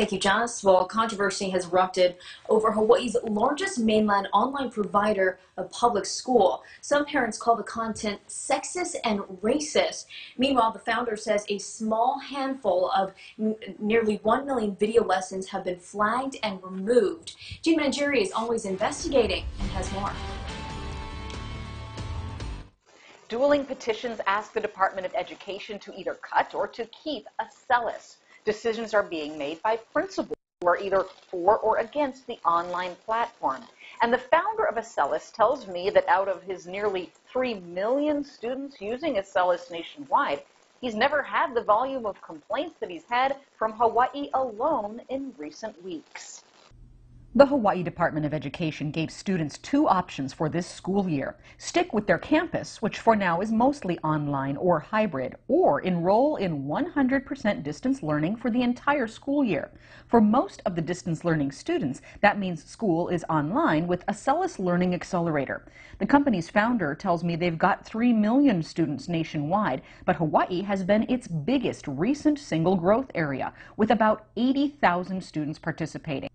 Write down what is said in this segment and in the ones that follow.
Thank you, Janice. Well, controversy has erupted over Hawaii's largest mainland online provider of public school. Some parents call the content sexist and racist. Meanwhile, the founder says a small handful of nearly 1 million video lessons have been flagged and removed. Gina Mangieri is always investigating and has more. Dueling petitions ask the Department of Education to either cut or to keep Acellus. Decisions are being made by principals who are either for or against the online platform. And the founder of Acellus tells me that out of his nearly 3 million students using Acellus nationwide, he's never had the volume of complaints that he's had from Hawaii alone in recent weeks. The Hawaii Department of Education gave students two options for this school year. Stick with their campus, which for now is mostly online or hybrid, or enroll in 100% distance learning for the entire school year. For most of the distance learning students, that means school is online with Acellus Learning Accelerator. The company's founder tells me they've got 3 million students nationwide, but Hawaii has been its biggest recent single growth area, with about 80,000 students participating.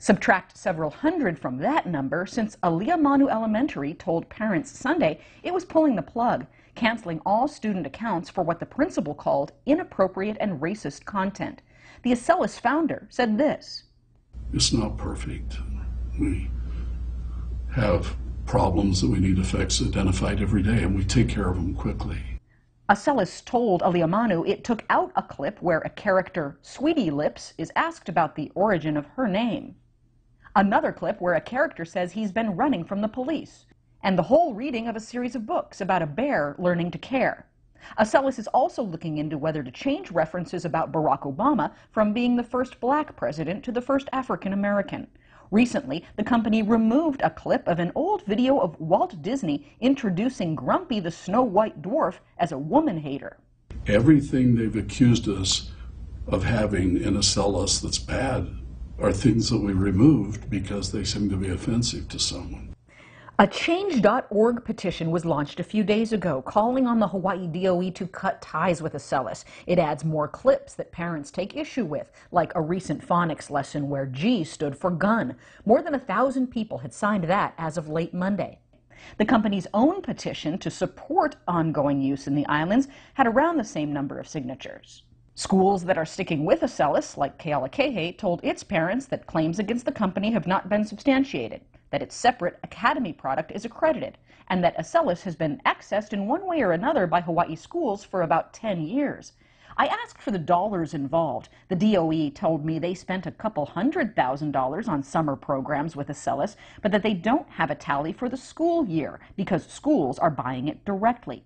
Subtract several hundred from that number since Aliamanu Elementary told parents Sunday it was pulling the plug, canceling all student accounts for what the principal called inappropriate and racist content. The Acellus founder said this It's not perfect. We have problems that we need to fix identified every day, and we take care of them quickly. Acellus told Aliamanu it took out a clip where a character, Sweetie Lips, is asked about the origin of her name. Another clip where a character says he's been running from the police. And the whole reading of a series of books about a bear learning to care. Acellus is also looking into whether to change references about Barack Obama from being the first black president to the first African American. Recently, the company removed a clip of an old video of Walt Disney introducing Grumpy the Snow White Dwarf as a woman hater. Everything they've accused us of having in Acellus that's bad are things that we removed because they seem to be offensive to someone. A Change.org petition was launched a few days ago calling on the Hawaii DOE to cut ties with Acellus. It adds more clips that parents take issue with, like a recent phonics lesson where G stood for gun. More than a thousand people had signed that as of late Monday. The company's own petition to support ongoing use in the islands had around the same number of signatures. Schools that are sticking with Acellus, like Kealakekei, told its parents that claims against the company have not been substantiated, that its separate Academy product is accredited, and that Acellus has been accessed in one way or another by Hawaii schools for about 10 years. I asked for the dollars involved. The DOE told me they spent a couple hundred thousand dollars on summer programs with Acellus, but that they don't have a tally for the school year because schools are buying it directly.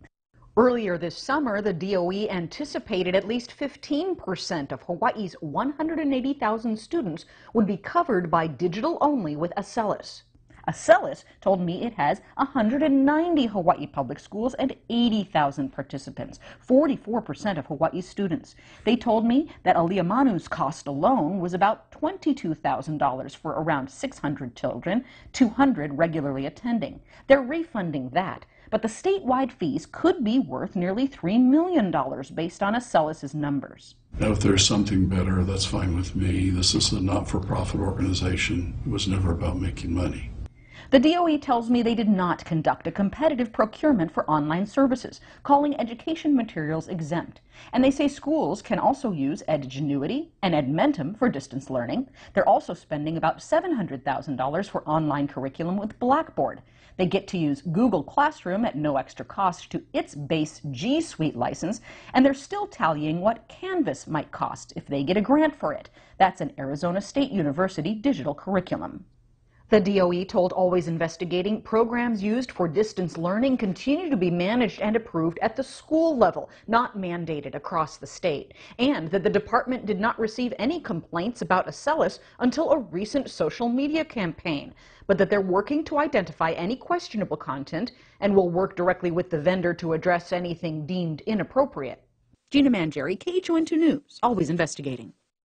Earlier this summer, the DOE anticipated at least 15% of Hawaii's 180,000 students would be covered by digital only with Acellus. Acellus told me it has 190 Hawaii public schools and 80,000 participants, 44% of Hawaii's students. They told me that Aliamanu's cost alone was about $22,000 for around 600 children, 200 regularly attending. They're refunding that but the statewide fees could be worth nearly $3 million based on Acellus's numbers. If there's something better, that's fine with me. This is a not for profit organization. It was never about making money. The DOE tells me they did not conduct a competitive procurement for online services, calling education materials exempt. And they say schools can also use Edgenuity and Edmentum for distance learning. They're also spending about $700,000 for online curriculum with Blackboard. They get to use Google Classroom at no extra cost to its base G Suite license, and they're still tallying what Canvas might cost if they get a grant for it. That's an Arizona State University digital curriculum. The DOE told Always Investigating programs used for distance learning continue to be managed and approved at the school level, not mandated across the state, and that the department did not receive any complaints about Acellus until a recent social media campaign, but that they're working to identify any questionable content and will work directly with the vendor to address anything deemed inappropriate. Gina Mangieri, KHON2 News, Always Investigating.